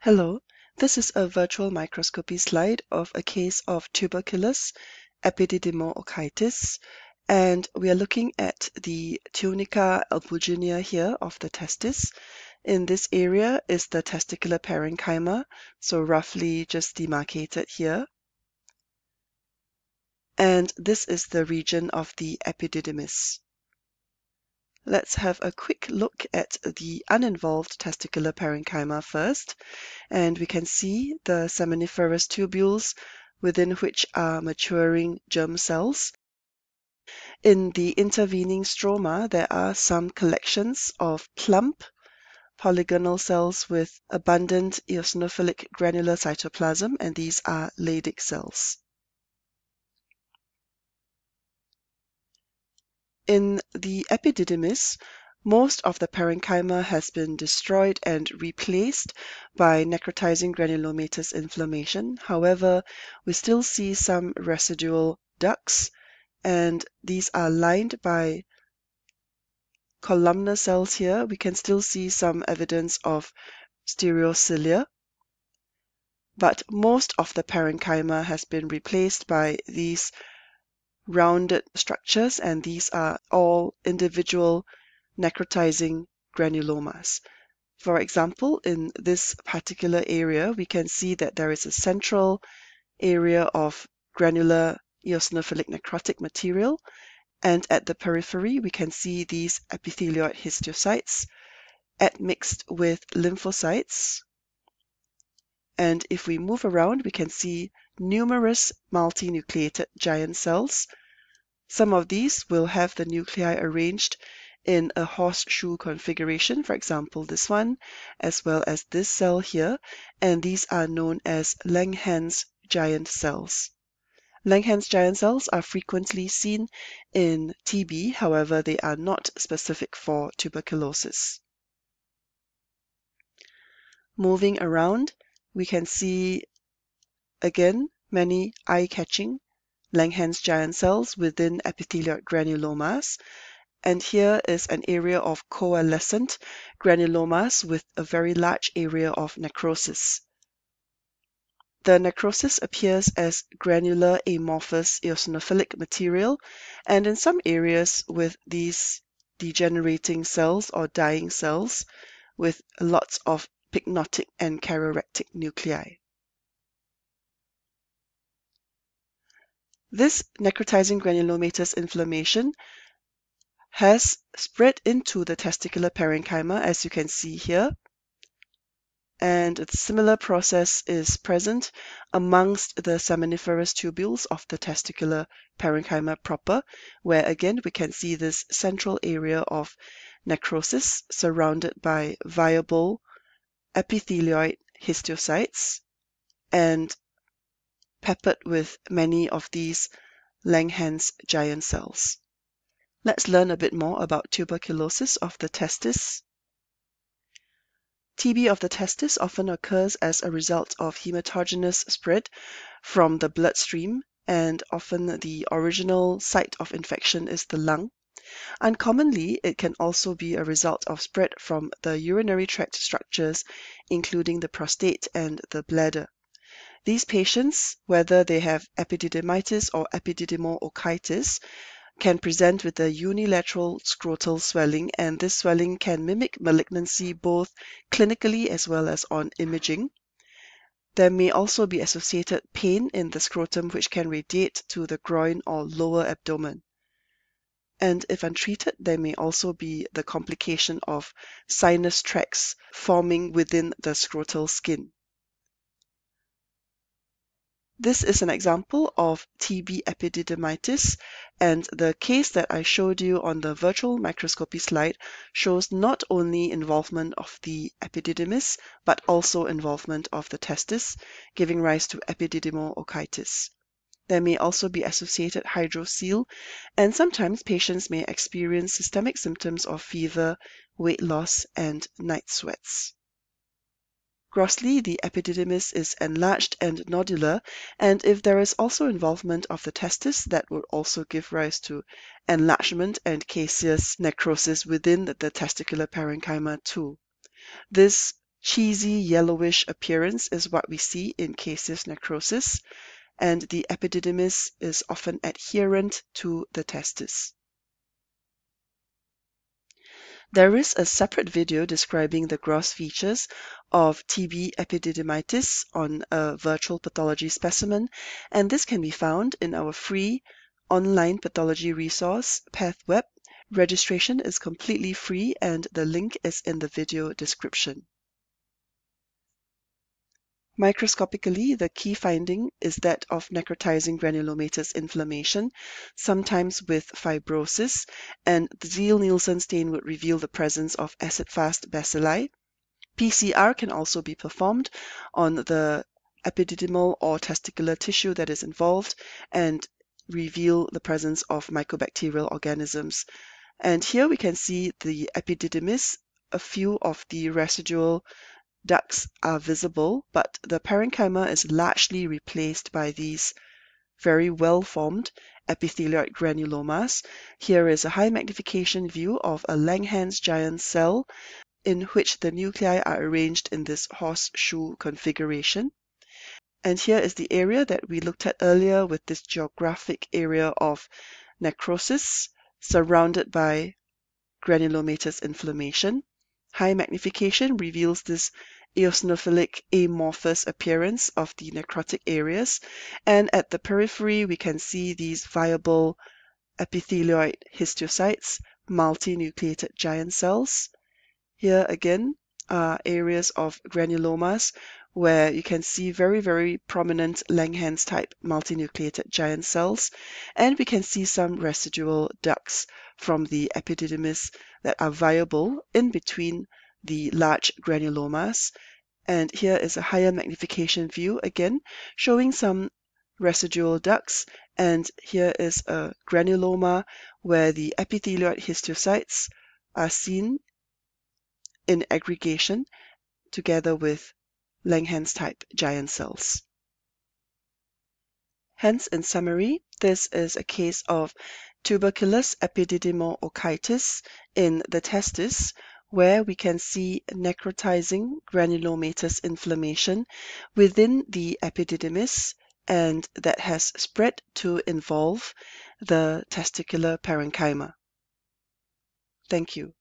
Hello, this is a virtual microscopy slide of a case of tuberculous epididymo-orchitis, and we are looking at the tunica albuginea here of the testis. In this area is the testicular parenchyma, so roughly just demarcated here. And this is the region of the epididymis. Let's have a quick look at the uninvolved testicular parenchyma first. And we can see the seminiferous tubules within which are maturing germ cells. In the intervening stroma, there are some collections of plump polygonal cells with abundant eosinophilic granular cytoplasm, and these are Leydig cells. In the epididymis, most of the parenchyma has been destroyed and replaced by necrotizing granulomatous inflammation. However, we still see some residual ducts, and these are lined by columnar cells here. We can still see some evidence of stereocilia, but most of the parenchyma has been replaced by these rounded structures, and these are all individual necrotizing granulomas. For example, in this particular area, we can see that there is a central area of granular eosinophilic necrotic material, and at the periphery, we can see these epithelioid histiocytes admixed with lymphocytes. And if we move around, we can see numerous multinucleated giant cells. Some of these will have the nuclei arranged in a horseshoe configuration, for example, this one, as well as this cell here, and these are known as Langhans giant cells. Langhans giant cells are frequently seen in TB, however, they are not specific for tuberculosis. Moving around, we can see again many eye-catching Langhans giant cells within epithelioid granulomas. And here is an area of coalescent granulomas with a very large area of necrosis. The necrosis appears as granular amorphous eosinophilic material, and in some areas with these degenerating cells or dying cells with lots of pycnotic and karyorrhectic nuclei. This necrotizing granulomatous inflammation has spread into the testicular parenchyma, as you can see here. And a similar process is present amongst the seminiferous tubules of the testicular parenchyma proper, where again we can see this central area of necrosis surrounded by viable epithelioid histiocytes and peppered with many of these Langhans giant cells. Let's learn a bit more about tuberculosis of the testis. TB of the testis often occurs as a result of hematogenous spread from the bloodstream, and often the original site of infection is the lung. Uncommonly, it can also be a result of spread from the urinary tract structures, including the prostate and the bladder. These patients, whether they have epididymitis or epididymo-orchitis, can present with a unilateral scrotal swelling, and this swelling can mimic malignancy both clinically as well as on imaging. There may also be associated pain in the scrotum, which can radiate to the groin or lower abdomen. And if untreated, there may also be the complication of sinus tracts forming within the scrotal skin. This is an example of TB epididymitis, and the case that I showed you on the virtual microscopy slide shows not only involvement of the epididymis, but also involvement of the testis, giving rise to epididymo-orchitis. There may also be associated hydrocele, and sometimes patients may experience systemic symptoms of fever, weight loss, and night sweats. Grossly, the epididymis is enlarged and nodular, and if there is also involvement of the testis, that would also give rise to enlargement and caseous necrosis within the testicular parenchyma too. This cheesy yellowish appearance is what we see in caseous necrosis, and the epididymis is often adherent to the testis. There is a separate video describing the gross features of TB epididymitis on a virtual pathology specimen, and this can be found in our free online pathology resource, Pathweb. Registration is completely free and the link is in the video description. Microscopically, the key finding is that of necrotizing granulomatous inflammation, sometimes with fibrosis, and the Ziehl-Neelsen stain would reveal the presence of acid-fast bacilli. PCR can also be performed on the epididymal or testicular tissue that is involved and reveal the presence of mycobacterial organisms. And here we can see the epididymis, a few of the residual ducts are visible, but the parenchyma is largely replaced by these very well-formed epithelioid granulomas. Here is a high magnification view of a Langhans giant cell in which the nuclei are arranged in this horseshoe configuration. And here is the area that we looked at earlier with this geographic area of necrosis surrounded by granulomatous inflammation. High magnification reveals this eosinophilic amorphous appearance of the necrotic areas. And at the periphery, we can see these viable epithelioid histiocytes, multinucleated giant cells. Here again are areas of granulomas where you can see very, very prominent Langhans type multinucleated giant cells. And we can see some residual ducts from the epididymis that are viable in between the large granulomas. And here is a higher magnification view again, showing some residual ducts. And here is a granuloma where the epithelioid histiocytes are seen in aggregation together with Langhans type giant cells. Hence, in summary, this is a case of tuberculous epididymo-orchitis in the testis where we can see necrotizing granulomatous inflammation within the epididymis and that has spread to involve the testicular parenchyma. Thank you.